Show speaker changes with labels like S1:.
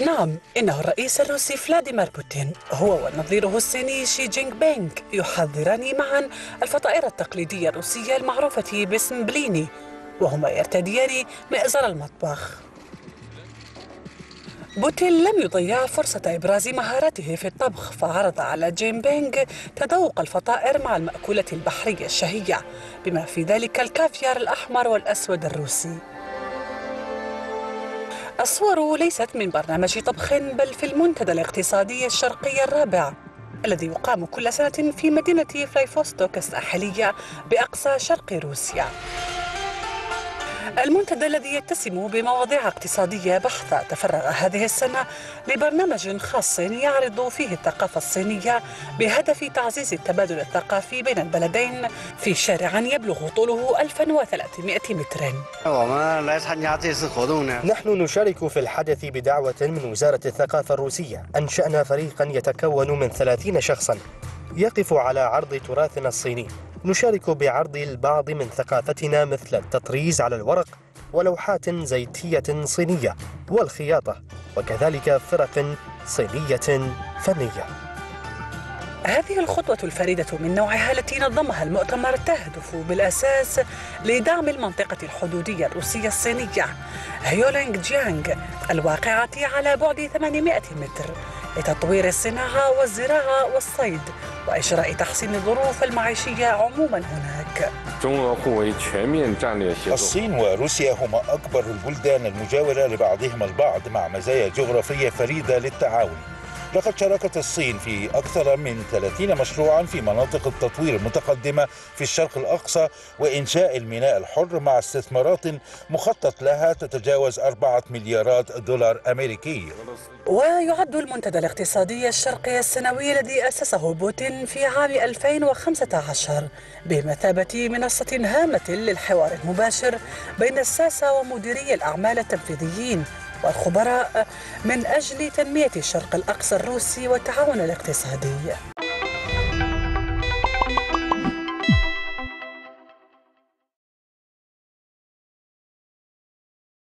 S1: نعم إنه الرئيس الروسي فلاديمير بوتين هو ونظيره الصيني شي جينغ بينغ يحضران معا الفطائر التقليدية الروسية المعروفة باسم بليني وهما يرتديان مئزر المطبخ. بوتين لم يضيع فرصة إبراز مهارته في الطبخ فعرض على جين بينغ تذوق الفطائر مع المأكولة البحرية الشهية بما في ذلك الكافيار الأحمر والأسود الروسي. الصور ليست من برنامج طبخ بل في المنتدى الاقتصادي الشرقي الرابع الذي يقام كل سنة في مدينة فلايفوستوك الساحلية بأقصى شرق روسيا. المنتدى الذي يتسم بمواضيع اقتصادية بحثة تفرغ هذه السنة لبرنامج خاص يعرض فيه الثقافة الصينية بهدف تعزيز التبادل الثقافي بين البلدين في شارع يبلغ طوله 1300 متر.
S2: نحن نشارك في الحدث بدعوة من وزارة الثقافة الروسية. أنشأنا فريقا يتكون من 30 شخصا يقف على عرض تراثنا الصيني. نشارك بعرض البعض من ثقافتنا مثل التطريز على الورق ولوحات زيتية صينية والخياطة وكذلك فرق صينية فنية.
S1: هذه الخطوة الفريدة من نوعها التي نظمها المؤتمر تهدف بالأساس لدعم المنطقة الحدودية الروسية الصينية هيولينغ جيانغ الواقعة على بعد 800 متر لتطوير الصناعة والزراعة والصيد. وإجراء تحسين الظروف المعيشية عموما هناك.
S3: الصين وروسيا هما أكبر البلدان المجاورة لبعضهما البعض مع مزايا جغرافية فريدة للتعاون. لقد شاركت الصين في أكثر من 30 مشروعا في مناطق التطوير المتقدمة في الشرق الأقصى وإنشاء الميناء الحر مع استثمارات مخطط لها تتجاوز أربعة مليارات دولار أمريكي.
S1: ويعد المنتدى الاقتصادي الشرقي السنوي الذي أسسه بوتين في عام 2015 بمثابة منصة هامة للحوار المباشر بين الساسة ومديري الأعمال التنفيذيين. والخبراء من أجل تنمية الشرق الأقصى الروسي والتعاون الاقتصادي.